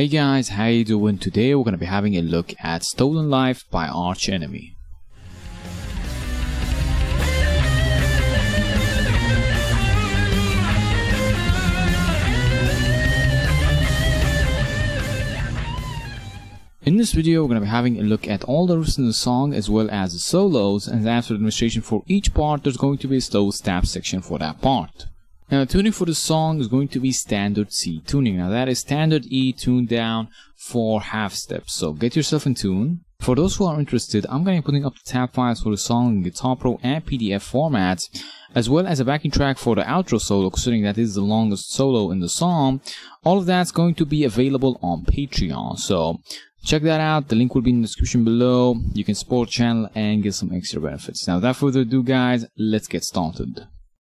Hey guys, how you doing? Today we're going to be having a look at Stolen Life by Arch Enemy. In this video, we're going to be having a look at all the riffs in the song as well as the solos and after the demonstration for each part there's going to be a slow step section for that part. Now the tuning for the song is going to be standard C tuning. Now that is standard E tuned down for half steps. So get yourself in tune. For those who are interested, I'm going to be putting up the tab files for the song in Guitar Pro and PDF formats, as well as a backing track for the outro solo, considering that is the longest solo in the song. All of that's going to be available on Patreon. So check that out. The link will be in the description below. You can support the channel and get some extra benefits. Now without further ado guys, let's get started.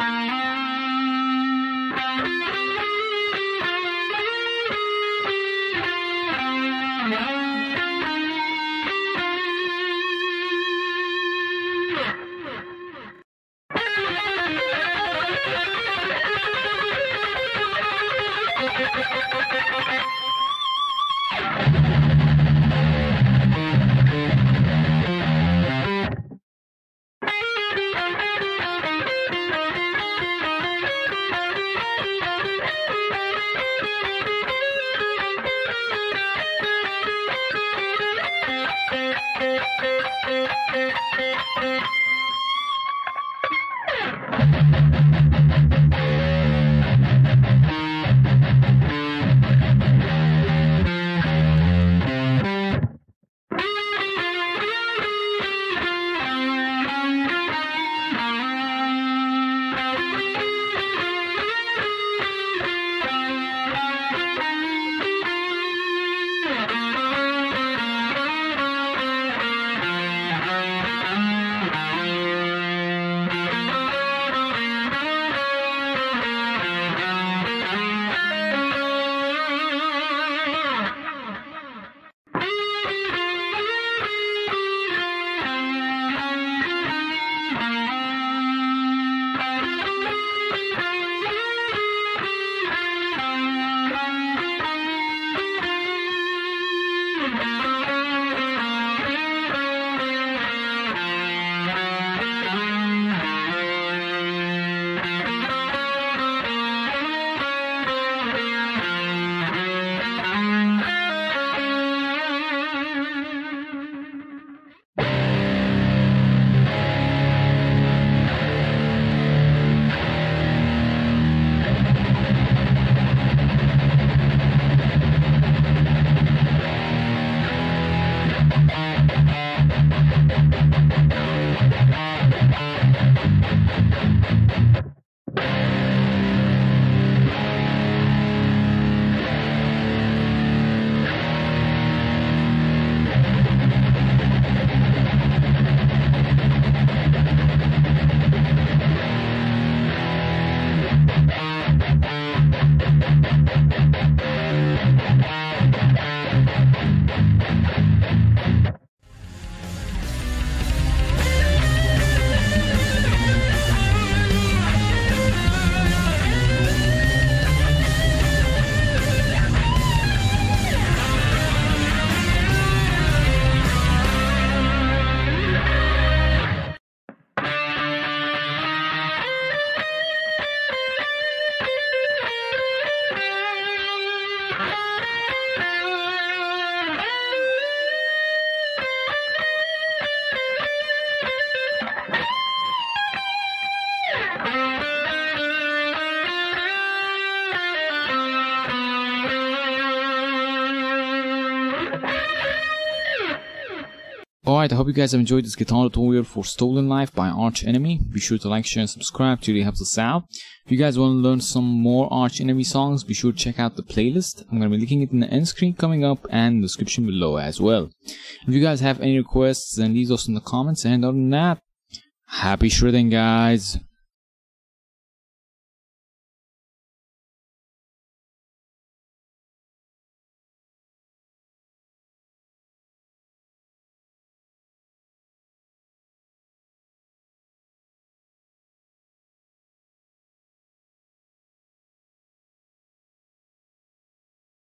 Thank you. Alright, I hope you guys have enjoyed this guitar tutorial for Stolen Life by Arch Enemy. Be sure to like, share, and subscribe, to really helps us out. If you guys want to learn some more Arch Enemy songs, be sure to check out the playlist. I'm going to be linking it in the end screen coming up and description below as well. If you guys have any requests, then leave those in the comments. And other than that, happy shredding, guys!